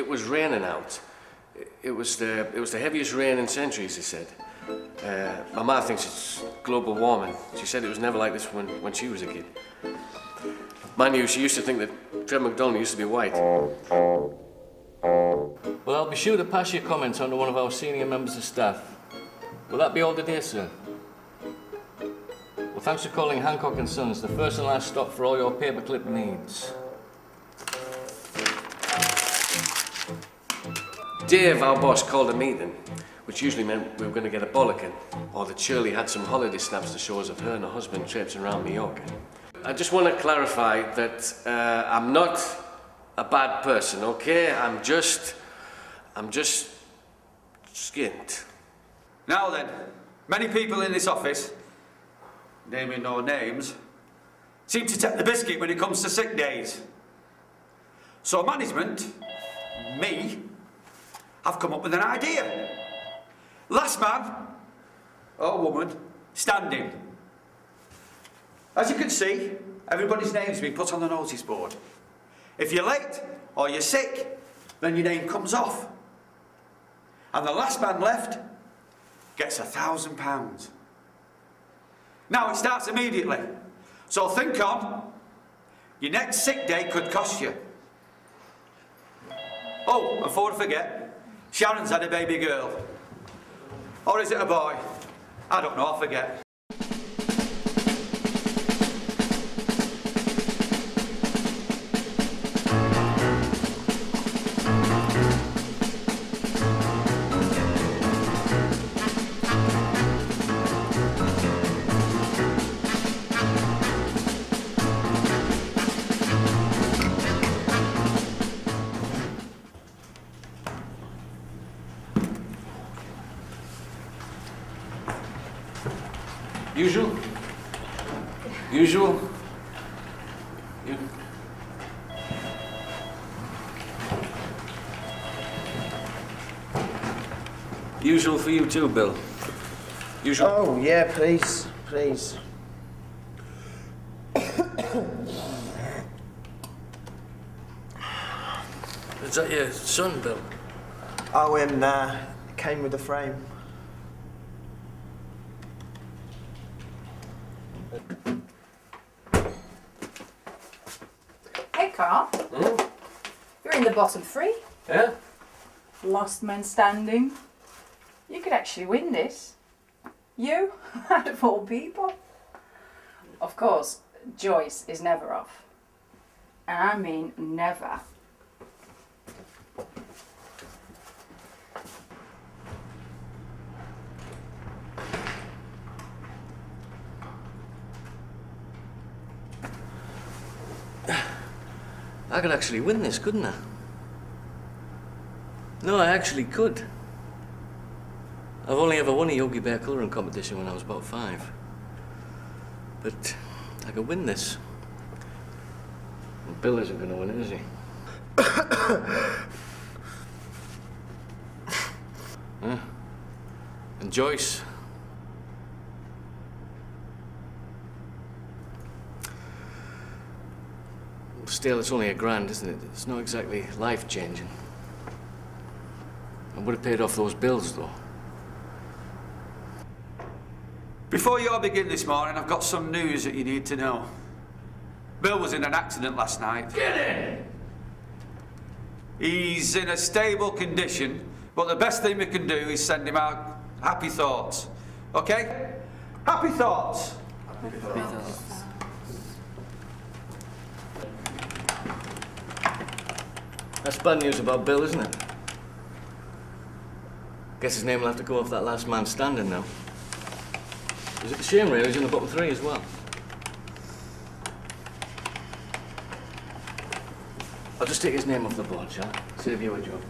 it was raining out. It was the it was the heaviest rain in centuries. He said. Uh, my mother thinks it's global warming. She said it was never like this when when she was a kid. Mind you, she used to think that Trevor McDonald used to be white. Well, I'll be sure to pass your comments on to one of our senior members of staff. Will that be all today, sir? Well, thanks for calling Hancock and Sons, the first and last stop for all your paperclip needs. Dave, our boss, called a meeting, which usually meant we were going to get a bollocking, or that Shirley had some holiday snaps to show us of her and her husband trips around Mallorca. I just want to clarify that uh, I'm not a bad person, okay? I'm just, I'm just skint. Now then, many people in this office, naming no names, seem to take the biscuit when it comes to sick days. So management, me, have come up with an idea. Last man, or woman, standing. As you can see, everybody's name's been put on the notice board. If you're late or you're sick, then your name comes off. And the last man left gets a thousand pounds. Now it starts immediately. So think on. Your next sick day could cost you. Oh, before I forget, Sharon's had a baby girl. Or is it a boy? I don't know, I forget. Usual? Usual? You... Usual for you too, Bill. Usual. Oh, yeah, please, please. Is that your son, Bill? Oh, and uh, came with the frame. In the bottom three. Yeah? Last man standing. You could actually win this. You, out of all people. Of course, Joyce is never off. And I mean never. I could actually win this, couldn't I? No, I actually could. I've only ever won a Yogi Bear colouring competition when I was about five. But I could win this. Bill isn't going to win it, is he? Yeah. And Joyce. Still, it's only a grand, isn't it? It's not exactly life changing. I would have paid off those bills, though. Before you all begin this morning, I've got some news that you need to know. Bill was in an accident last night. Get in! He's in a stable condition, but the best thing we can do is send him out happy thoughts. Okay? Happy thoughts. Happy thoughts. That's bad news about Bill, isn't it? Guess his name will have to go off that last man standing now. Is it a shame, really? He's in the bottom three as well. I'll just take his name off the board, shall I? Save you a job.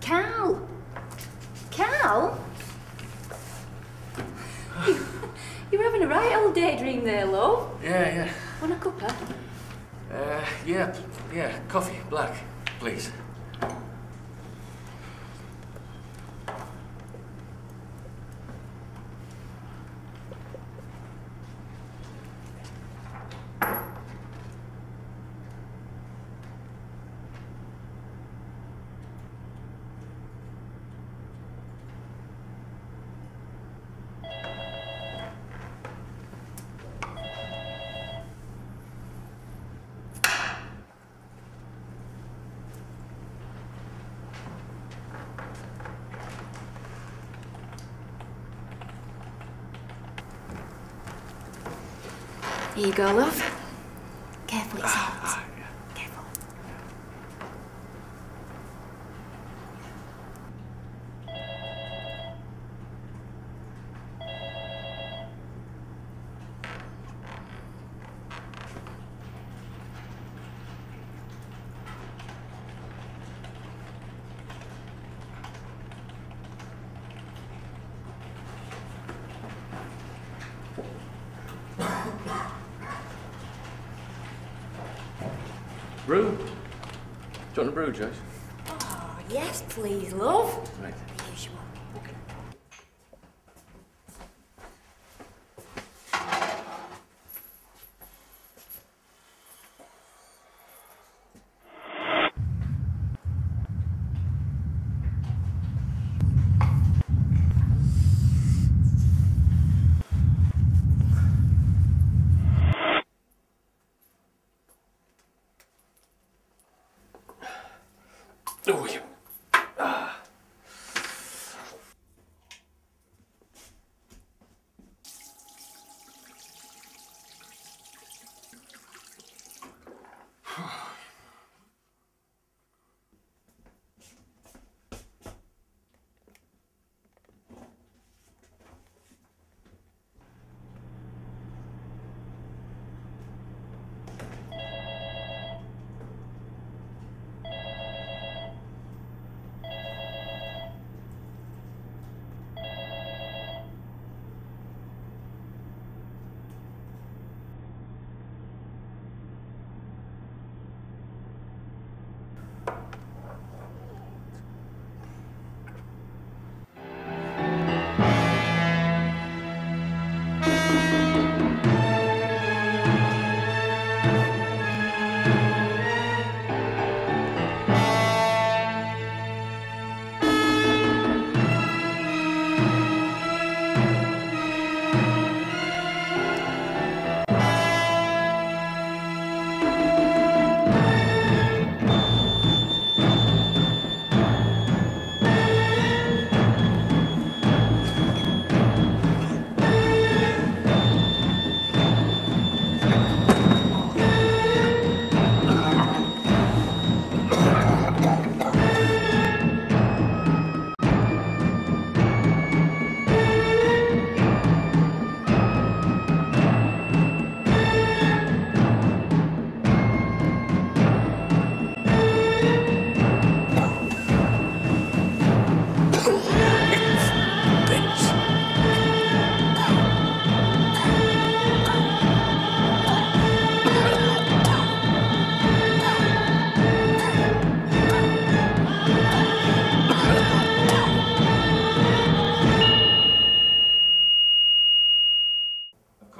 Cal! Cal? You're having a right old daydream there, love. Yeah, yeah. Want a cuppa? Uh, yeah, yeah, coffee, black, please. Here you go, love. Careful, it's ah, hot. Brew? Do you want a brew, Joyce? Oh, yes, please, love. Right. The usual. Oh,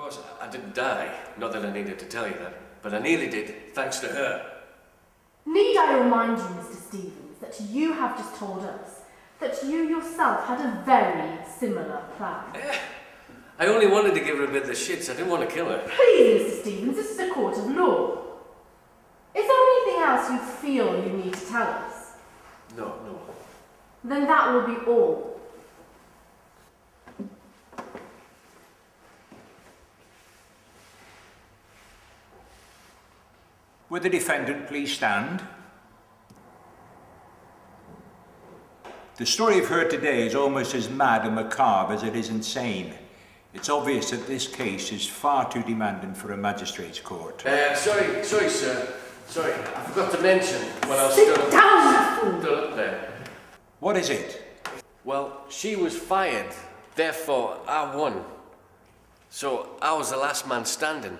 course, I didn't die. Not that I needed to tell you that, but I nearly did, thanks to her. Need I remind you, Mr. Stevens, that you have just told us that you yourself had a very similar plan? I only wanted to give her a bit of the shits. I didn't want to kill her. Please, Mr. Stevens, this is a court of law. Is there anything else you feel you need to tell us? No, no. Then that will be all. Would the defendant please stand? The story you've heard today is almost as mad and macabre as it is insane. It's obvious that this case is far too demanding for a magistrate's court. Uh, sorry, sorry, sir. Sorry, I forgot to mention when I was stood Sit up, down, you fool! stood up there. What is it? Well, she was fired, therefore I won. So I was the last man standing.